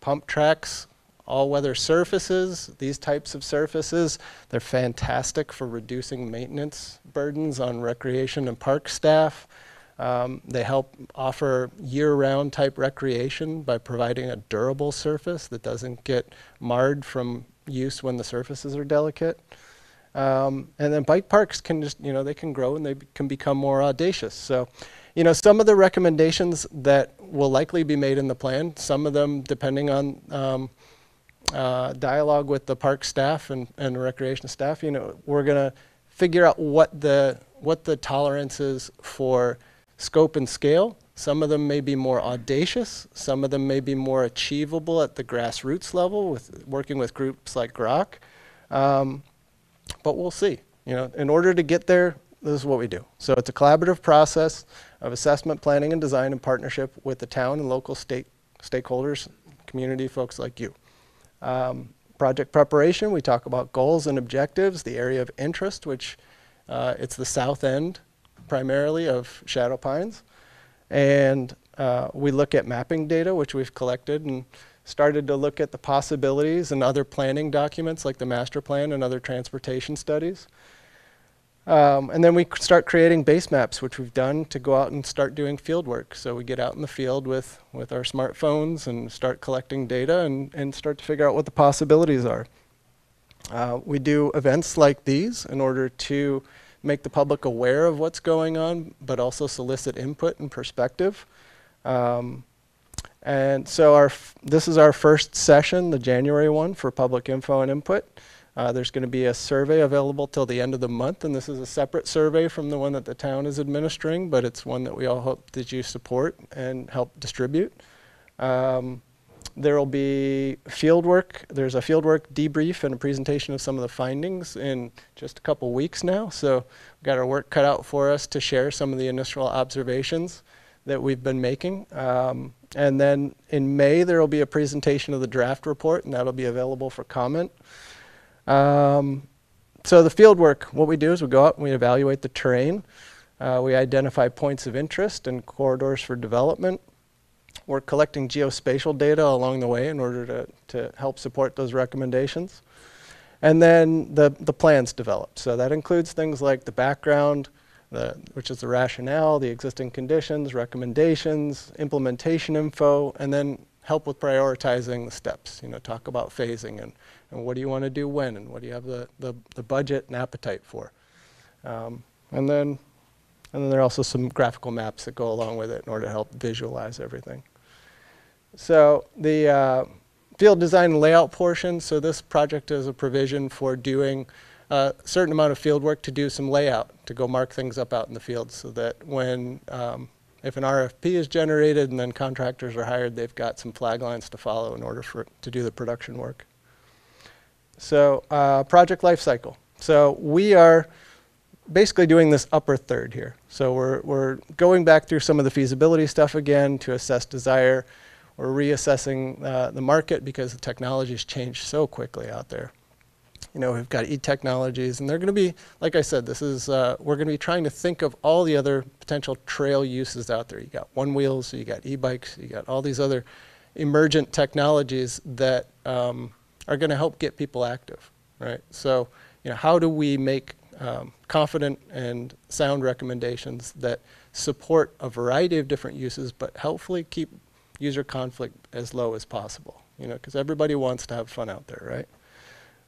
pump tracks, all-weather surfaces, these types of surfaces, they're fantastic for reducing maintenance burdens on recreation and park staff. Um, they help offer year-round type recreation by providing a durable surface that doesn't get marred from use when the surfaces are delicate. Um, and then bike parks can just, you know, they can grow and they can become more audacious. So, you know, some of the recommendations that will likely be made in the plan, some of them depending on um, uh, dialogue with the park staff and, and recreation staff, you know, we're going to figure out what the, what the tolerance is for scope and scale. Some of them may be more audacious. Some of them may be more achievable at the grassroots level with working with groups like GROC. Um, but we'll see. You know, in order to get there, this is what we do. So it's a collaborative process of assessment, planning, and design in partnership with the town and local state stakeholders, community folks like you. Um, project preparation, we talk about goals and objectives, the area of interest, which uh, it's the south end primarily of shadow pines. And uh, we look at mapping data, which we've collected and started to look at the possibilities and other planning documents like the master plan and other transportation studies. Um, and then we start creating base maps, which we've done to go out and start doing field work. So we get out in the field with, with our smartphones and start collecting data and, and start to figure out what the possibilities are. Uh, we do events like these in order to make the public aware of what's going on, but also solicit input and perspective. Um, and so our this is our first session, the January one, for public info and input. Uh, there's going to be a survey available till the end of the month, and this is a separate survey from the one that the town is administering, but it's one that we all hope that you support and help distribute. Um, there will be field work. There's a field work debrief and a presentation of some of the findings in just a couple weeks now. So we've got our work cut out for us to share some of the initial observations that we've been making. Um, and then in May, there will be a presentation of the draft report, and that'll be available for comment. Um, so the field work, what we do is we go out and we evaluate the terrain. Uh, we identify points of interest and corridors for development. We're collecting geospatial data along the way in order to, to help support those recommendations. And then the, the plans developed. So that includes things like the background, the, which is the rationale, the existing conditions, recommendations, implementation info, and then help with prioritizing the steps. You know, talk about phasing and, and what do you want to do when and what do you have the, the, the budget and appetite for. Um, and then and then there are also some graphical maps that go along with it in order to help visualize everything. So the uh, field design layout portion, so this project is a provision for doing a certain amount of field work to do some layout, to go mark things up out in the field so that when, um, if an RFP is generated and then contractors are hired, they've got some flag lines to follow in order for, to do the production work. So, uh, project life cycle. So we are basically doing this upper third here. So we're, we're going back through some of the feasibility stuff again to assess desire. We're reassessing uh, the market because the technology has changed so quickly out there. You know, we've got e-technologies, and they're going to be, like I said, this is, uh, we're going to be trying to think of all the other potential trail uses out there. You got one wheels, you got e-bikes, you got all these other emergent technologies that um, are going to help get people active, right? So, you know, how do we make um, confident and sound recommendations that support a variety of different uses, but helpfully keep user conflict as low as possible? You know, because everybody wants to have fun out there,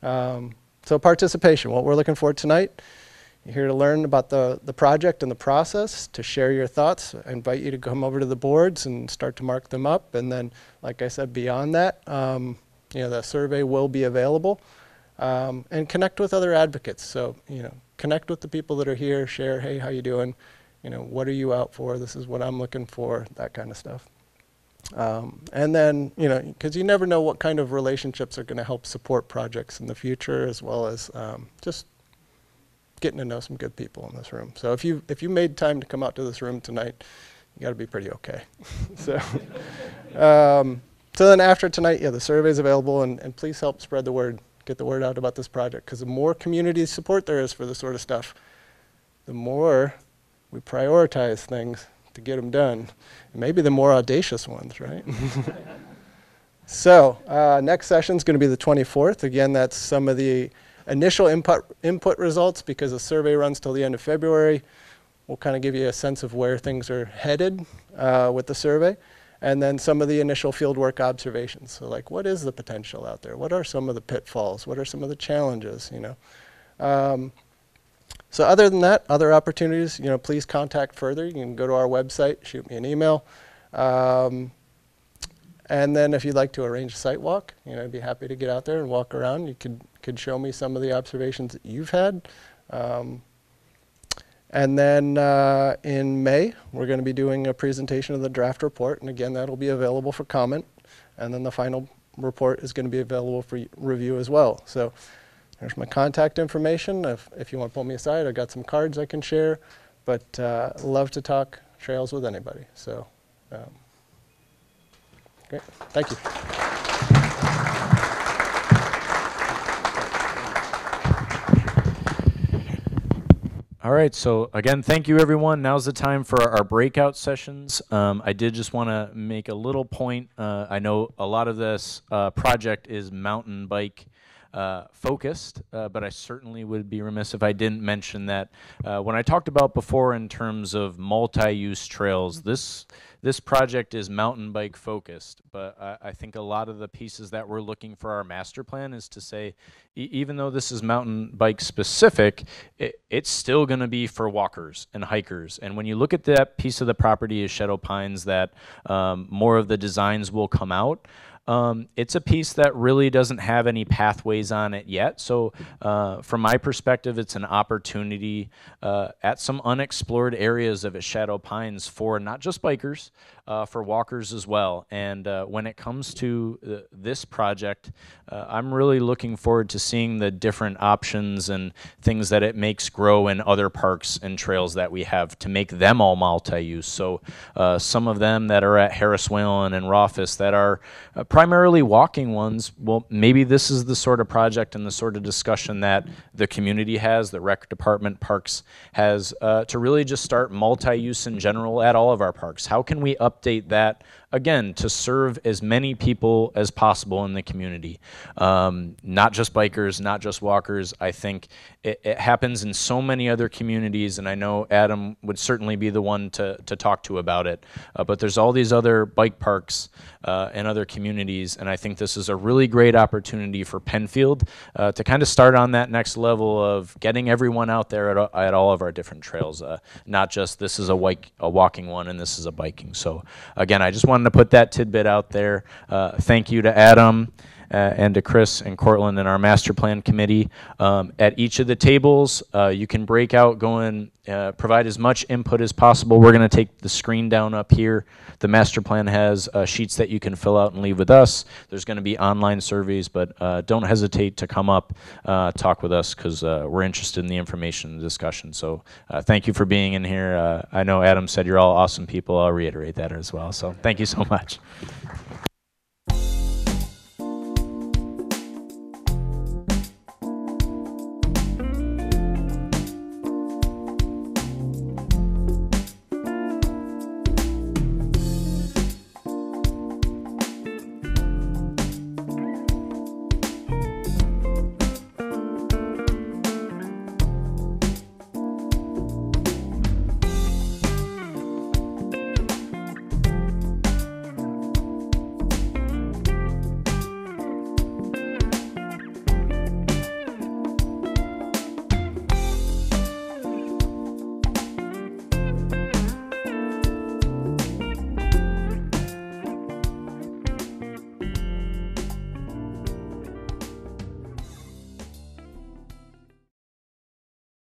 right? Um, so participation, what we're looking for tonight, you're here to learn about the, the project and the process, to share your thoughts. I invite you to come over to the boards and start to mark them up. And then, like I said, beyond that, um, you know, the survey will be available. Um, and connect with other advocates. So, you know, connect with the people that are here, share, hey, how you doing? You know, what are you out for? This is what I'm looking for, that kind of stuff. Um, and then, you know, because you never know what kind of relationships are going to help support projects in the future, as well as um, just getting to know some good people in this room. So if you if you made time to come out to this room tonight, you got to be pretty okay. so, um, so then after tonight, yeah, the survey is available, and, and please help spread the word, get the word out about this project, because the more community support there is for this sort of stuff, the more we prioritize things to get them done. And maybe the more audacious ones, right? so, uh, next session is going to be the 24th. Again, that's some of the initial input, input results because the survey runs till the end of February. We'll kind of give you a sense of where things are headed uh, with the survey. And then some of the initial fieldwork observations. So, like, what is the potential out there? What are some of the pitfalls? What are some of the challenges? You know, um, so other than that, other opportunities, you know, please contact further. You can go to our website, shoot me an email. Um, and then if you'd like to arrange a site walk, you know, I'd be happy to get out there and walk around. You could, could show me some of the observations that you've had. Um, and then uh, in May, we're going to be doing a presentation of the draft report. And again, that'll be available for comment. And then the final report is going to be available for review as well. So there's my contact information. If, if you want to pull me aside, I've got some cards I can share. But uh, love to talk trails with anybody. So, um, great. Thank you. All right, so again, thank you everyone. Now's the time for our breakout sessions. Um, I did just want to make a little point. Uh, I know a lot of this uh, project is mountain bike uh, focused, uh, but I certainly would be remiss if I didn't mention that uh, when I talked about before in terms of multi-use trails, this this project is mountain bike focused, but I, I, think a lot of the pieces that we're looking for our master plan is to say, e even though this is mountain bike specific, it, it's still going to be for walkers and hikers. And when you look at that piece of the property as Shadow Pines, that um, more of the designs will come out. Um, it's a piece that really doesn't have any pathways on it yet. So, uh, from my perspective, it's an opportunity uh, at some unexplored areas of Shadow Pines for not just bikers, uh, for walkers as well. And uh, when it comes to uh, this project, uh, I'm really looking forward to seeing the different options and things that it makes grow in other parks and trails that we have to make them all multi-use. So uh, some of them that are at Harris Whalen and Rothfuss that are primarily walking ones, well, maybe this is the sort of project and the sort of discussion that the community has, the rec department, parks has, uh, to really just start multi-use in general at all of our parks. How can we update that again to serve as many people as possible in the community. Um, not just bikers not just walkers. I think it, it, happens in so many other communities and i know adam would certainly be the one to, to talk to about it. Uh, but there's all these other bike parks uh, in other communities and i think this is a really great opportunity for penfield uh, to kind of start on that next level of getting everyone out there at, at all of our different trails. Uh, not just this is a, a walking one and this is a biking. So again i just wanted to put that tidbit out there. Uh, thank you to Adam and to Chris and Cortland and our master plan committee. Um, at each of the tables, uh, you can break out, go and uh, provide as much input as possible. We're going to take the screen down up here. The master plan has uh, sheets that you can fill out and leave with us. There's going to be online surveys, but uh, don't hesitate to come up, uh, talk with us because uh, we're interested in the information and discussion. So uh, thank you for being in here. Uh, I know Adam said you're all awesome people. I'll reiterate that as well. So thank you so much.